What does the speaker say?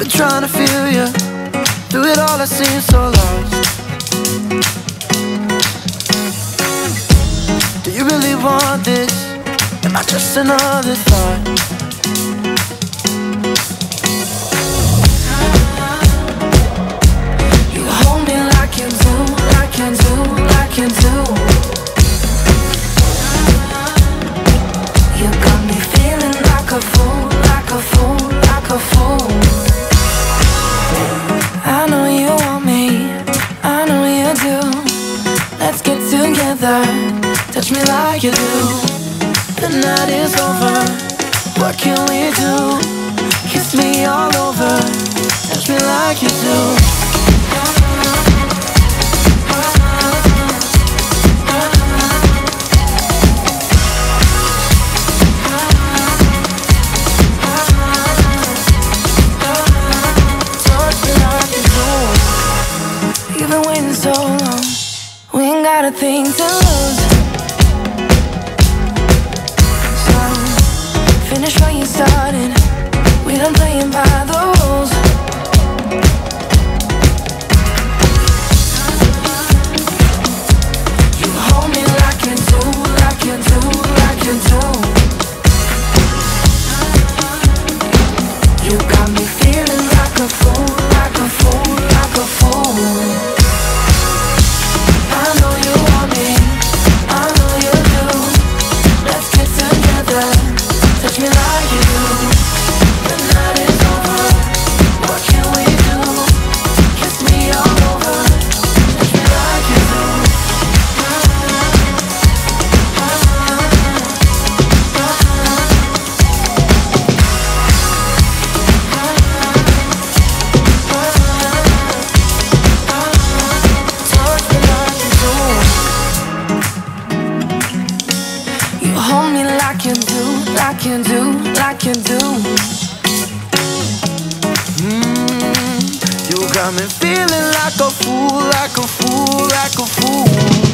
been trying to feel you. Through it all, I seem so lost. Do you really want this? Am I just another thought? Touch me like you do. The night is over, what can we do? Kiss me all over, touch me like you do. Been waiting so long, we ain't got a thing to lose. You do, like you do, like you do. Mm, you got me feeling like a fool, like a fool, like a fool.